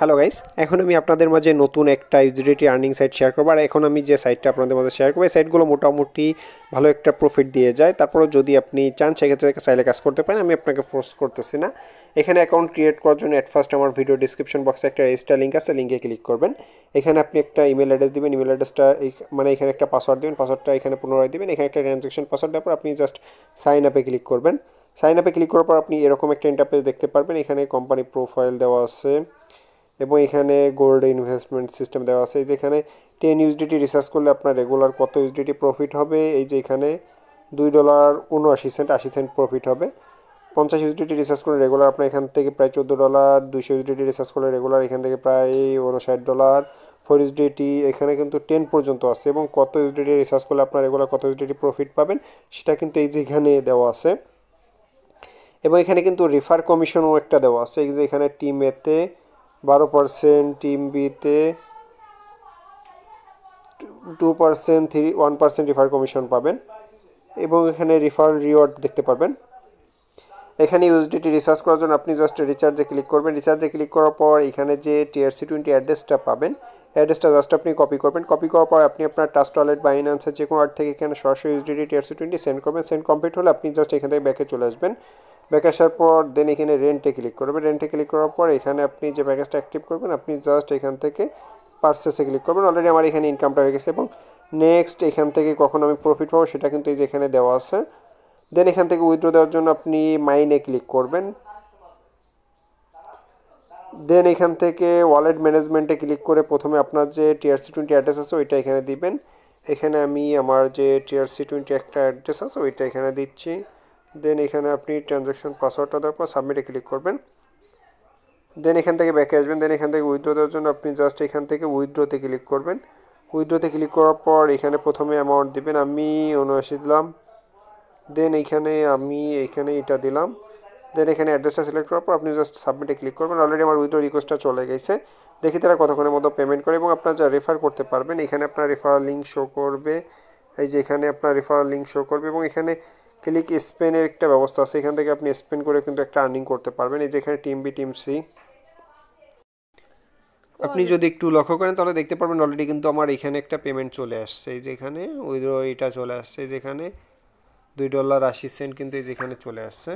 Hello guys এখন আমি আপনাদের মাঝে নতুন একটা ইউজিডিটি আর্নিং সাইট শেয়ার করব। আর এখন আমি যে সাইটটা আপনাদের মাঝে শেয়ার করব, এই সাইটগুলো মোটামুটি ভালো একটা প্রফিট দিয়ে যায়। তারপরও যদি আপনি চান, সেক্ষেত্রে চাইলে কাজ করতে পারেন। আমি আপনাকে ফোর্স করতেছি না। এখানে অ্যাকাউন্ট ক্রিয়েট করার জন্য অ্যাট ফার্স্ট আমার ভিডিও ডিসক্রিপশন বক্সে একটা রেজিস্টার লিঙ্ক আছে। লিঙ্কে ক্লিক করবেন। এখানে আপনি একটা ইমেল অ্যাড্রেস দিবেন। ইমেল অ্যাড্রেসটা মানে এখানে একটা পাসওয়ার্ড দিবেন। পাসওয়ার্ডটা এখানে পুনরায় দিবেন। এখানে একটা ট্রানজ্যাকশন পাসওয়ার্ড দেওয়ার পর আপনি জাস্ট সাইন আপে ক্লিক করবেন। সাইন আপে ক্লিক করার পর আপনি এরকম একটা ইন্টারপেজ দেখতে পারবেন। এখানে কোম্পানি প্রোফাইল দেওয়া আছে। এবং এখানে গোল্ড ইনভেস্টমেন্ট সিস্টেম দেওয়া আছে। এই যে এখানে টেন ইউএসডিটি রিসার্চ করলে আপনার রেগুলার কত ইউএসডিটি প্রফিট হবে? এই যে এখানে দুই ডলার উনআশি সেন্ট আশি সেন্ট প্রফিট হবে। পঞ্চাশ ইউএসডিটি রিসার্চ করলে রেগুলার আপনার এখান থেকে প্রায় চোদ্দ ডলার দুইশো ইউএসডিটি রিসার্চ করলে রেগুলার এখান থেকে প্রায় উনষাট ডলার ফোর ইউএসডিটি এখানে কিন্তু টেন পর্যন্ত আছে এবং কত ইউএসডিটি রিসার্চ করলে আপনার রেগুলার কত ইউএসডিটি প্রফিট পাবেন সেটা কিন্তু এই যে এখানে দেওয়া আছে। এবং এখানে কিন্তু রিফার কমিশনও একটা দেওয়া আছে। এই যে এখানে টিম এতে বারো পার্সেন্ট টিম বিতে two percent three one percent refer commission পাবেন এবং এখানে রিফার রিওয়ার্ড দেখতে পারবেন। এখানে ইউএসডিটি রিসার্চ করার জন্য আপনি জাস্ট রিচার্জে ক্লিক করবেন। রিচার্জে ক্লিক করার পর এখানে যে টিআরসি টোয়েন্টি অ্যাড্রেসটা পাবেন অ্যাড্রেসটা জাস্ট আপনি কপি করবেন। কপি করার পর আপনি আপনার টাস্ট ওয়ালেট বাইন্যান্সের যে কোনো আর্ট থেকে এখানে সরাসরি ইউএসডিটি টিআরসি টোয়েন্টি সেন্ড করবেন। সেন্ড কমপ্লিট হলে আপনি জাস্ট এখান থেকে ব্যাকে চলে আসবেন। ব্যাক আসার পর দেন এখানে রেন্টে ক্লিক করবেন। রেন্টে ক্লিক করার পর, এখানে আপনি যে প্যাকেজটা অ্যাক্টিভ করবেন, আপনি জাস্ট এখান থেকে পার্সেসে ক্লিক করবেন। অলরেডি আমার এখানে ইনকামটা হয়ে গেছে এবং নেক্সট এখান থেকে কখন আমি প্রফিট পাবো, সেটা কিন্তু এই যে এখানে দেওয়া আছে। দেন এখান থেকে উইথড্র দেওয়ার জন্য আপনি মাইনে ক্লিক করবেন। দেন এখান থেকে ওয়ালেট ম্যানেজমেন্টে ক্লিক করে প্রথমে আপনার যে টিআরসি টোয়েন্টি অ্যাড্রেস আছে, ওইটা এখানে দিবেন। এখানে আমি আমার যে টিআরসি টোয়েন্টি একটা অ্যাড্রেস আছে, ওইটা এখানে দিচ্ছি। দেন এখানে আপনি ট্রানজ্যাকশন পাসওয়ার্ডটা দেওয়ার পর সাবমিটে ক্লিক করবেন। দেন এখান থেকে ব্যাকে আসবেন। দেন এখান থেকে উইথড্র দেওয়ার জন্য আপনি জাস্ট এখান থেকে উইথড্রোতে ক্লিক করবেন। উইথড্রোতে ক্লিক করার পর এখানে প্রথমে অ্যামাউন্ট দিবেন। আমি উনআশি দিলাম। দেন এখানে আমি, এখানে এটা দিলাম। দেন এখানে অ্যাড্রেসটা সিলেক্ট করার পর আপনি জাস্ট সাবমিটে ক্লিক করবেন। অলরেডি আমার উইথড্র রিকোয়েস্টটা চলে গেছে। দেখি তারা কতক্ষণের মতো পেমেন্ট করে এবং আপনারা যা রেফার করতে পারবেন, এখানে আপনার রেফার লিঙ্ক শো করবে। এই যে এখানে আপনার রেফার লিঙ্ক শো করবে এবং এখানে ক্লিক স্পেনের একটা ব্যবস্থা আছে। এখান থেকে আপনি স্পেন করে কিন্তু একটা আর্নিং করতে পারবেন। এই যে এখানে টিম বি টিম সি আপনি যদি একটু লক্ষ্য করেন তাহলে দেখতে পারবেন অলরেডি কিন্তু আমার এখানে একটা পেমেন্ট চলে আসছে। এই যেখানে উইথড্র এটা চলে আসছে। যেখানে দুই ডলার আশি সেন্ট কিন্তু এই যেখানে চলে আসছে।